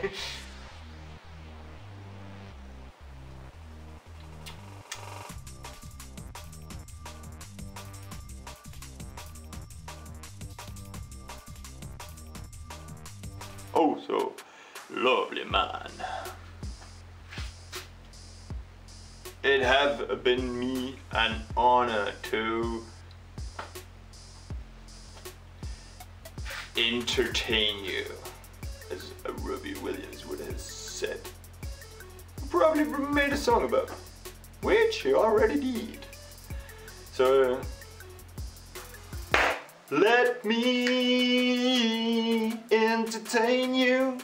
oh, so lovely man. It have been me an honor to entertain you. Probably made a song about which he already did. So, let me entertain you